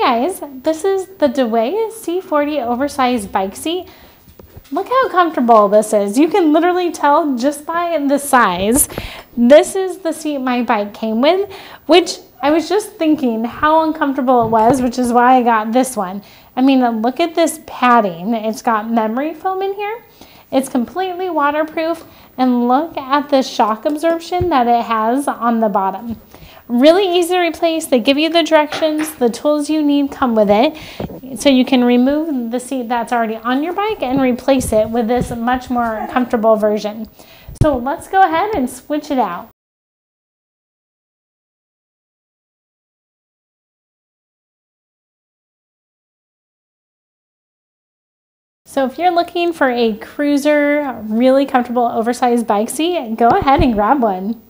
Guys, this is the Daway C40 oversized bike seat. Look how comfortable this is. You can literally tell just by the size. This is the seat my bike came with, which I was just thinking how uncomfortable it was, which is why I got this one. I mean, look at this padding. It's got memory foam in here. It's completely waterproof and look at the shock absorption that it has on the bottom. Really easy to replace. They give you the directions, the tools you need come with it. So you can remove the seat that's already on your bike and replace it with this much more comfortable version. So let's go ahead and switch it out. So if you're looking for a cruiser, really comfortable oversized bike seat, go ahead and grab one.